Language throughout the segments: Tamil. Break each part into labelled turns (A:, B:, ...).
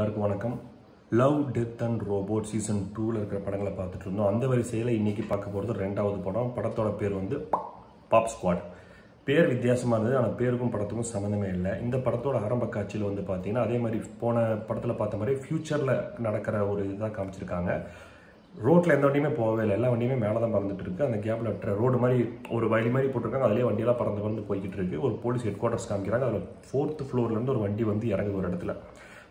A: எல்லாருக்கும் வணக்கம். Love death and robot season டூவில் இருக்கிற படங்களை பார்த்துட்டு இருந்தோம். அந்த வரிசையில் இன்றைக்கி பார்க்க போகிறது ரெண்டாவது படம். படத்தோட பேர் வந்து பாப் ஸ்குவாட் பேர் வித்தியாசமாக இருந்தது ஆனால் பேருக்கும் படத்துக்கும் சம்மந்தமே இல்லை. இந்த படத்தோட ஆரம்ப காட்சியில் வந்து பார்த்தீங்கன்னா அதே மாதிரி போன படத்தில் பார்த்த மாதிரி ஃப்யூச்சரில் நடக்கிற ஒரு இதாக காமிச்சிருக்காங்க. ரோட்டில் எந்த வண்டியுமே போகவே இல்லை. எல்லா வண்டியுமே மேலே தான் பறந்துட்டு இருக்கு. அந்த கேப்பில் ரோடு மாதிரி ஒரு வழி மாதிரி போட்டிருக்காங்க. அதிலே வண்டியெல்லாம் பறந்து பறந்து போய்கிட்டு இருக்கு. ஒரு போலீஸ் ஹெட் குவார்ட்டர்ஸ் காமிக்கிறாங்க. அதில் ஃபோர்த் ஃப்ளோர்லேருந்து ஒரு வண்டி வந்து இறங்குது ஒரு இடத்துல.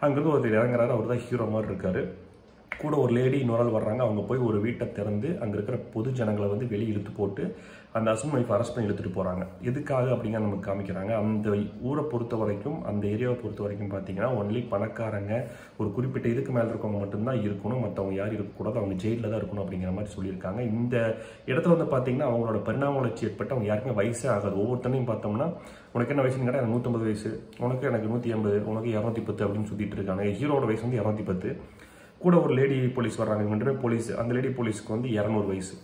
A: அங்கேருந்து ஒருத்தர் இறங்குறாரு. அவர் தான் ஹீரோ மாதிரி இருக்கார். கூட ஒரு லேடி இன்னொரு ஆள் வர்றாங்க. அவங்க போய் ஒரு வீட்டை திறந்து அங்கே இருக்கிற பொது ஜனங்களை வந்து வெளியே இழுத்து போட்டு அந்த ஹஸ்பண்ட் ஒய்ஃப் அரெஸ்ட் பண்ணி எடுத்துகிட்டு போகிறாங்க எதுக்காக அப்படிங்கிற நமக்கு காமிக்கிறாங்க. அந்த ஊரை பொறுத்த வரைக்கும் அந்த ஏரியாவை பொறுத்த வரைக்கும் பார்த்தீங்கன்னா ஒன்லி பணக்காரங்க ஒரு குறிப்பிட்ட இதுக்கு மேலே இருக்கவங்க மட்டும்தான் இருக்கணும். மற்றவங்க யாரும் இருக்கக்கூடாது. அவங்க ஜெயிலில் தான் இருக்கணும் அப்படிங்கிற மாதிரி சொல்லியிருக்காங்க. இந்த இடத்துல வந்து பார்த்தீங்கன்னா அவங்களோட பரிணாம வளர்ச்சி ஏற்பட்டு அவங்க யாருக்குமே வயசே ஆகாது. ஒவ்வொருத்தனையும் பார்த்தோம்னா உனக்கு என்ன வயசுன்னு கேட்டால் எனக்கு நூற்றம்பது வயசு. உனக்கு எனக்கு நூற்றி ஐம்பது உனக்கு இரநூத்தி பத்து அப்படின்னு சுற்றிட்டு இருக்காங்க. ஹீரோட வயசு வந்து இரநூத்தி பத்து கூட ஒரு லேடி போலீஸ் வர்றாங்க இவங்க போலீஸ் அந்த லேடி போலீஸ்க்கு வந்து இரநூறு வயசு.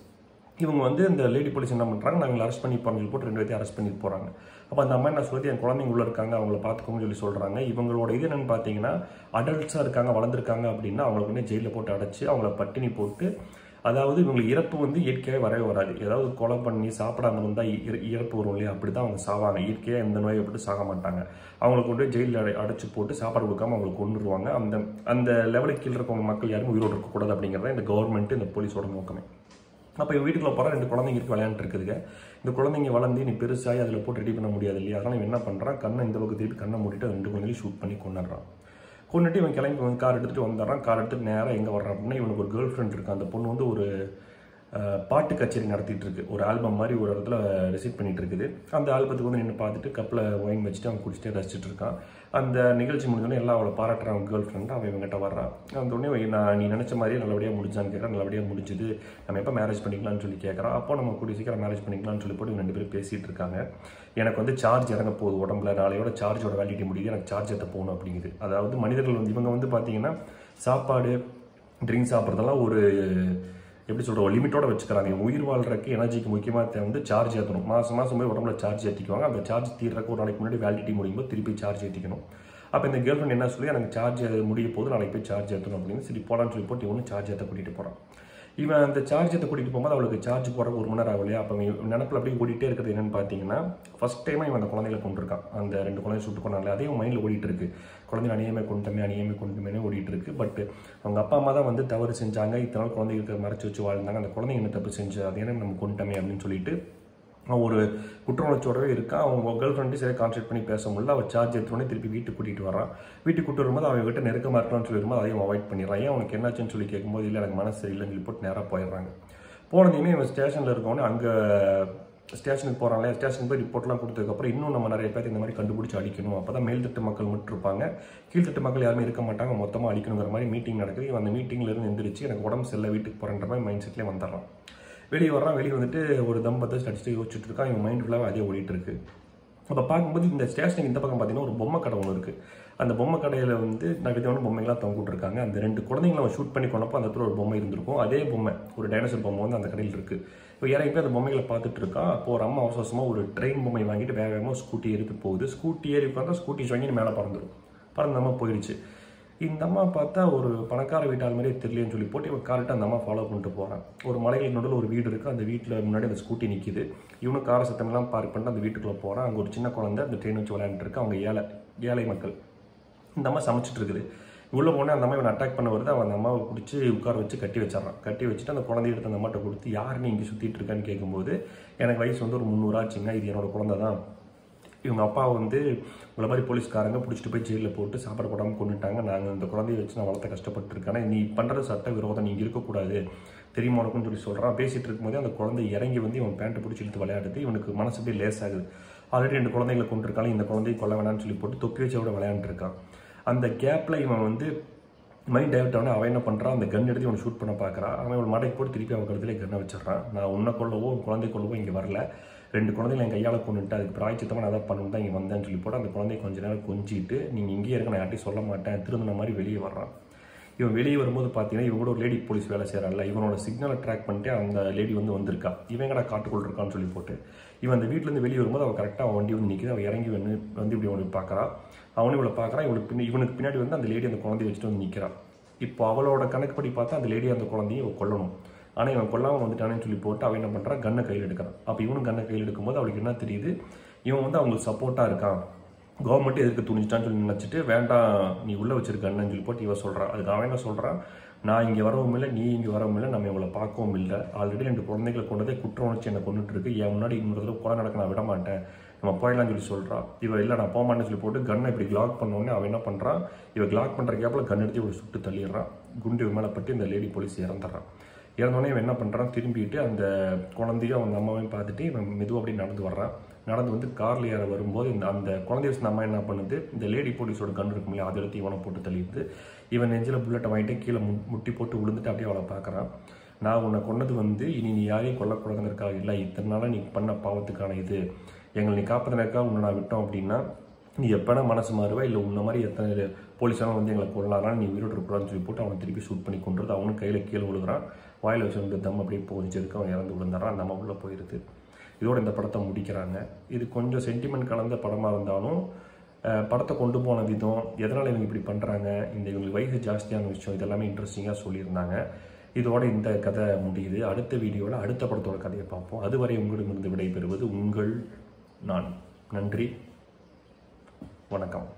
A: இவங்க வந்து இந்த லேடி போலீஸ் என்ன பண்ணுறாங்க நாங்கள் அரெஸ்ட் பண்ணி சொல்லி போட்டு ரெண்டு பேர்த்தையும் அரெஸ்ட் பண்ணிட்டு போகிறாங்க அப்போ அந்த அம்மா என்ன சொல்லுது? என் குழந்தைங்க உள்ள இருக்காங்க அவங்கள பார்த்துக்கோங்கன்னு சொல்லி சொல்கிறாங்க இவங்களோட இது என்னன்னு பார்த்தீங்கன்னா அடல்ட்ஸாக இருக்காங்க வளர்ந்துருக்காங்க அப்படின்னா அவங்களுக்கு வந்து ஜெயிலில் போட்டு அடைச்சி அவங்கள பட்டினி போட்டு அதாவது இவங்களுக்கு இறப்பு வந்து இயற்கையாக வரவே வராது. ஏதாவது கொலை பண்ணி சாப்பிடாம இருந்தால் இறப்பு வரும் இல்லையா? அப்படி தான் அவங்க சாவாங்க. இயற்கையாக எந்த நோயை போட்டு சாக மாட்டாங்க. அவங்களுக்கு கொண்டு ஜெயிலில் அடை அடைச்சி போட்டு சாப்பாடு கொடுக்காம அவங்களுக்கு கொண்டுருவாங்க அந்த அந்த லெவலுக்கு கீழே இருக்கவங்க மக்கள் யாரும் உயிரோடு இருக்கக்கூடாது அப்படிங்கிறத இந்த கவர்மெண்ட் இந்த போலீஸோட நோக்கமே. அப்போ இவன் வீட்டுக்குள்ள போகிற ரெண்டு குழந்தைங்க இருக்கு விளையாண்டுருக்குதுங்க இந்த குழந்தைங்க வளர்ந்து நீ பெருசாகி அதில் போட்டு ரெடி பண்ண முடியாது இல்லையா? அதனால் இவன் என்ன பண்ணுறான் கண்ணை இந்த அளவுக்கு திருப்பி கண்ணை மூடிட்டு ரெண்டு குழந்தையும் ஷூட் பண்ணி கொண்டுடுறான் கொண்டுட்டு இவன் கிளம்பி வந்து கார் எடுத்துகிட்டு வந்துடுறான். கார் எடுத்துட்டு நேராக எங்கே வர்றான் அப்படின்னா இவனுக்கு ஒரு கேர்ள் ஃப்ரெண்ட் இருக்கு. அந்த பொண்ணு வந்து ஒரு பாட்டு கச்சேரி நடத்திட்டு இருக்கு ஒரு ஆல்பம் மாதிரி ஒரு இடத்துல ரிசீவ் பண்ணிட்டு இருக்குது அந்த ஆல்பத்துக்கு வந்து நின்று பார்த்துட்டு கப்பில் ஒயின் வச்சுட்டு அவன் குடிச்சிட்டே ரசிச்சுட்டு இருக்கான் அந்த நிகழ்ச்சி முடிஞ்சோடனே எல்லாம் அவளை பாராட்டுறான். கேர்ள் ஃப்ரெண்ட் அவன் இவங்ககிட்ட வர்றான். அந்த உடனே நான் நீ நினச்ச மாதிரியே நல்லபடியாக முடிஞ்சான்னு கேட்குறான் நல்லபடியாக முடிஞ்சுது. நம்ம எப்போ மேரேஜ் பண்ணிக்கலாம்னு சொல்லி கேட்குறான் அப்போ நம்ம கூடிய சீக்கிரம் மேரேஜ் பண்ணிக்கலாம்னு சொல்லி போட்டு ரெண்டு பேரும் பேசிட்டு இருக்காங்க. எனக்கு வந்து சார்ஜ் இறங்க போகுது உடம்புல. நாளையோட சார்ஜோட வேலிடிட்டி முடியுது. எனக்கு சார்ஜ் எடுத்த போகணும் அப்படிங்குது. அதாவது மனிதர்கள் வந்து இவங்க வந்து பார்த்தீங்கன்னா சாப்பாடு ட்ரிங்க் சாப்பிட்றதெல்லாம் ஒரு எப்படி சொல்கிற ஒரு லிமிட்டோட வச்சுக்கிறாங்க. இவங்க உயிர் வாழ்றதுக்கு எனர்ஜிக்கு முக்கியமாக தேவை வந்து சார்ஜ் ஏற்றணும் மாதம் மாதம் போய் உடம்புல சார்ஜ் ஏற்றிக்குவாங்க அந்த சார்ஜ் தீர்றதுக்கு ஒரு நாளைக்கு முன்னாடி வேலிடிட்டி முடியும் போது திருப்பி சார்ஜ் ஏற்றிக்கணும் அப்போ இந்த கேர்ள் ஃப்ரெண்ட் என்ன சொல்லி எனக்கு சார்ஜ் முடிய போது நாளைக்கு போய் சார்ஜ் ஏற்றணும் அப்படின்னு சரி போடான்னு சொல்லி போட்டு இவனும் சார்ஜ் ஏற்ற கூட்டிகிட்டு போகிறான் இவன் அந்த சார்ஜத்தை கூட்டிகிட்டு போகும்போது அவளுக்கு சார்ஜ் போகிற ஒரு மணி நேரம் ஆகலையா? அப்போ நினப்பில் அப்படியே ஓடிட்டே இருக்கிறது என்னென்னு பார்த்தீங்கன்னா ஃபர்ஸ்ட் டைமாக இவன் அந்த குழந்தைகளை கொண்டிருக்கான் அந்த ரெண்டு குழந்தை சுட்டு கொண்டாங்களே அதையும் மைண்டில் ஓடிட்டு இருக்கு. குழந்தைங்க அணியமே கொண்டுமே அணியமே கொண்டுமே ஓடிட்டு இருக்கு. பட் அவங்க அப்பா அம்மா தான் வந்து தவறு செஞ்சாங்க. இத்தனை நாள் குழந்தைகளுக்கு மறைச்சி வச்சு வாழ்ந்தாங்க. அந்த குழந்தைங்க என்ன தப்பு செஞ்சு அதே நம்ம கொண்டுட்டமே அப்படின்னு சொல்லிட்டு ஒரு குற்ற உணர்ச்சியோடவே இருக்கான் அவங்க கேர்ள் ஃப்ரெண்டு சரியாக கான்சென்ட்ரேட் பண்ணி பேச முடியல. அவள் சார்ஜ் எடுத்தோடனே திருப்பி வீட்டுக்கு கூட்டிகிட்டு வரான் வீட்டுக்கு கூட்டு வரும்போது அவன் கிட்ட நெருக்கமாக இருக்கலாம்னு சொல்லி வரும்போது அதையும் அவாய்ட் பண்ணிடுறான். ஏன் அவனுக்கு என்னாச்சுன்னு சொல்லி கேட்கும்போது இல்லை எனக்கு மனசு சரியில்லைன்னு சொல்லி போட்டு நேராக போயிடுறாங்க. போனதையுமே இவன் ஸ்டேஷனில் இருக்கவனே அங்கே ஸ்டேஷனுக்கு போகிறாங்களே ஸ்டேஷனுக்கு போய் ரிப்போர்ட்லாம் கொடுத்ததுக்கப்புறம் இன்னும் நம்ம நிறைய பேர் இந்த மாதிரி கண்டுபிடிச்சி அடிக்கணும். அப்போ தான் மேல்தட்டு மக்கள் மட்டும் இருப்பாங்க. கீழ்த்தட்டு மக்கள் யாருமே இருக்க மாட்டாங்க. மொத்தமாக அடிக்கணுங்கிற மாதிரி மீட்டிங் நடக்குது. இவன் அந்த மீட்டிங்லேருந்து எந்திரிச்சு எனக்கு உடம்பு சரியில்லை வீட்டுக்கு போகிறன்ற மாதிரி மைண்ட் செட்லேயே வந்துடுறான். வெளியே வர்றான் வெளியே வந்துட்டு ஒரு தம்பத்தை அடிச்சுட்டு யோசிச்சுட்டு இருக்கான் இவன் மைண்ட் ஃபுல்லாக அதே ஓடிட்டு இருக்கு அப்போ பார்க்கும்போது இந்த ஸ்டேஷனுக்கு இந்த பக்கம் பார்த்தீங்கன்னா ஒரு பொம்மை கடை ஒன்று இருக்குது அந்த பொம்மை கடையில் வந்து நகைத்தவன பொம்மைகளாக தொங்கிட்டு இருக்காங்க அந்த ரெண்டு குழந்தைங்களை அவன் ஷூட் பண்ணி கொண்டப்போ அந்த இடத்துல ஒரு பொம்மை இருந்திருக்கும். அதே பொம்மை ஒரு டைனோசர் பொம்மை வந்து அந்த கடையில் இருக்குது இப்போ இறங்கி போய் அந்த பொம்மைகளை பார்த்துட்டு இருக்கா? அப்போ ஒரு அம்மா அவசரமாக ஒரு ட்ரெயின் பொம்மை வாங்கிட்டு வேக வேகமாக ஸ்கூட்டி எடுத்து போகுது. ஸ்கூட்டி ஏறி பார்த்தா ஸ்கூட்டி வாங்கி மேலே பறந்துடும் பறந்தாமல் போயிடுச்சு. இந்த அம்மா பார்த்தா ஒரு பணக்கார வீட்டால் மாதிரியே தெரியலன்னு சொல்லி போட்டு இவன் கரெக்டாக அந்த அம்மா ஃபாலோ பண்ணிட்டு போகிறான் ஒரு மலைகள் நடுவில் ஒரு வீடு இருக்குது அந்த வீட்டில் முன்னாடி அந்த ஸ்கூட்டி நிற்கிது இவனும் கார சத்தமெல்லாம் பார்க் பண்ணிட்டு அந்த வீட்டுக்குள்ளே போகிறான் அங்கே ஒரு சின்ன குழந்தை அந்த ட்ரெயின் வச்சு விளையாண்டுருக்கு அவங்க ஏழை ஏழை மக்கள். இந்த அம்மா சமைச்சிட்டு இருக்குது. உள்ளே போனால் அந்த அம்மா இவன் அட்டாக் பண்ண வருது. அவன் அந்த அம்மாவை பிடிச்சி உட்கார வச்சு கட்டி வச்சிடறான். கட்டி வச்சுட்டு அந்த குழந்தைய எடுத்து அந்த அம்மாட்ட கொடுத்து யார் நீ இங்கே சுற்றிட்டு இருக்கான்னு கேட்கும்போது எனக்கு வயசு வந்து ஒரு முந்நூறு ஆச்சுங்க. இது என்னோட குழந்தை தான் இவங்க அப்பா வந்து உங்களை மாதிரி போலீஸ்காரங்க பிடிச்சிட்டு போய் ஜெயிலில் போட்டு சாப்பாடு போடாமல் கொண்டுட்டாங்க நாங்கள் இந்த குழந்தைய வச்சு நான் வளர்த்த கஷ்டப்பட்டுருக்கேன். நீ பண்ணுற சட்ட விரோதம் நீங்கள் இருக்கக்கூடாது. தெரியுமா உனக்குன்னு சொல்லி சொல்கிறான் பேசிகிட்டு இருக்கும்போதே அந்த குழந்தை இறங்கி வந்து இவன் பேண்ட்டை பிடிச்சி இழுத்து விளையாடுது. இவனுக்கு மனசு அப்படியே லேஸ் ஆகுது. ஆல்ரெடி ரெண்டு குழந்தைகளை கொண்டிருக்காங்க இந்த குழந்தையை கொல்ல வேணாம்னு சொல்லி போட்டு தொப்பி வச்சோட விளையாண்டுருக்கான். அந்த கேப்பில் இவன் வந்து மைண்ட் டைவர்ட் ஆனால் அவன் என்ன பண்ணுறான் அந்த கன் எடுத்து இவனை ஷூட் பண்ண பார்க்குறான் அவன் இவன் மடைக்கு போட்டு திருப்பி அவன் கழுத்துல கன்னை வச்சிடறான். நான் உன்னை கொள்ளவோ உன் குழந்தை கொள்ளவோ இங்கே வரல. ரெண்டு குழந்தைகளை என் கையால் கொண்டுட்டு அதுக்கு பிராய்ச்சித்தமாக நான் அதை பண்ணணும் தான் இங்கே வந்தேன்னு சொல்லி போட்டு அந்த குழந்தைய கொஞ்ச நேரம் கொஞ்சிட்டு நீங்கள் இங்கேயே இருக்க நான் யார்ட்டையும் சொல்ல மாட்டேன் திரும்பின மாதிரி வெளியே வர்றான். இவன் வெளியே வரும்போது பார்த்தீங்கன்னா இவன் கூட ஒரு லேடி போலீஸ் வேலை செய்கிறான்ல இவனோட சிக்னலை ட்ராக் பண்ணிட்டு அந்த லேடி வந்து வந்திருக்கா. இவன் கடை காட்டுக்குள் இருக்கான்னு சொல்லி போட்டு இவன் அந்த வீட்டிலேருந்து வெளியே வரும்போது அவள் கரெக்டாக அவன் வண்டி வந்து நிற்கிது அவன் இறங்கி வந்து வந்து இப்படி அவனுக்கு பார்க்குறா அவனும் இவளை பார்க்குறான் இவளுக்கு பின்ன இவனுக்கு பின்னாடி வந்து அந்த லேடி அந்த குழந்தைய வச்சுட்டு வந்து நிற்கிறான் இப்போ அவளோட கணக்குப்படி பார்த்தா அந்த லேடி அந்த குழந்தைய கொல்லணும். ஆனால் இவன் கொல்லாமல் வந்துட்டானேன்னு சொல்லி போட்டு அவன் என்ன பண்ணுறான் கண்ணை கையில் எடுக்கிறான். அப்போ இவனும் கண்ணை கையில் எடுக்கும்போது அவளுக்கு என்ன தெரியுது? இவன் வந்து அவங்களுக்கு சப்போர்ட்டாக இருக்கான். கவர்மெண்ட் எதுக்கு துணிச்சிட்டான்னு சொல்லி நினச்சிட்டு வேண்டாம் நீ உள்ளே வச்சிருக்கன்னு சொல்லி போட்டு இவன் சொல்கிறான் அதுக்கு அவன் என்ன சொல்கிறான் நான் இங்கே வரவும் இல்லை நீ இங்கே வரவும் இல்லை நம்ம இவங்களை பார்க்கவும் இல்லை. ஆல்ரெடி ரெண்டு குழந்தைகளை கொண்டதே குற்ற உணர்ச்சி என்னை கொண்டுட்டு இருக்கு. என் முன்னாடி இன்னொரு தடவை கொலை நடக்க நான் விட மாட்டேன் நம்ம போயிடலாம்னு சொல்லி சொல்கிறான் இவன் இல்லை நான் போக மாட்டேன்னு சொல்லி போட்டு கன்னை இப்படி கிளாக் பண்ணோடனே அவன் என்ன பண்ணுறான் இவன் கிளாக் பண்ணுற கேப்பில் கன் எடுத்து இவளை சுட்டு தள்ளிடுறான். குண்டு மேலே பட்டு இந்த லேடி போலீஸ் இறந்துடுறான். இறந்தோடனே இவன் என்ன பண்ணுறான் திரும்பிட்டு அந்த குழந்தையும் அவங்க அம்மாவையும் பார்த்துட்டு இவன் மெதுவாக அப்படியே நடந்து வர்றான். நடந்து வந்து காரில் ஏற வரும்போது இந்த அந்த குழந்தைய வச்சு அம்மா என்ன பண்ணுது? இந்த லேடி போலீஸோட கன் இருக்கும் இல்லையா? அதை எடுத்து இவனை போட்டு தள்ளிடுது. இவன் நெஞ்சில் புல்லட்டை வாங்கிட்டு கீழே மு முட்டி போட்டு விழுந்துட்டு அப்படியே அவளை பார்க்குறான். நான் உன்னை கொண்டது வந்து இனி நீ யாரையும் கொல்லக்கூடாதுங்கிறக்காக இல்லை இத்தனை நாளாக நீ பண்ண பாவத்துக்கான இது. எங்களை நீ காப்பதற்காக உன்னை நான் விட்டோம் அப்படின்னா நீ எப்போனா மனசு மாறுவா? இல்லை உன்ன மாதிரி எத்தனை போலீஸாலும் வந்து எங்களை கொள்ளலாம் நீ உயிரோடு இருக்கக்கூடாதுன்னு சொல்லி போட்டு அவனை திருப்பி ஷூட் பண்ணி கொண்டுறது அவனும் கையில் கீழே விழுகிறான். வாயில் வச்சிருந்த தம் அப்படியே போஞ்சிருக்கு அவன் இறந்து விழுந்துடுறான். நம்ம உள்ளே போயிடுது இதோட இந்த படத்தை முடிக்கிறாங்க. இது கொஞ்சம் சென்டிமெண்ட் கலந்த படமாக இருந்தாலும் படத்தை கொண்டு போன விதம் எதனால் இவங்க இப்படி பண்ணுறாங்க இந்த இவங்களுக்கு வயசு ஜாஸ்தியான விஷயம் இதெல்லாமே இன்ட்ரெஸ்டிங்காக சொல்லியிருந்தாங்க. இதோட இந்த கதை முடியுது. அடுத்த வீடியோவில் அடுத்த படத்தோட கதையை பார்ப்போம். அதுவரை உங்களிடமிருந்து விடைபெறுவது உங்கள் நான். நன்றி. வணக்கம்.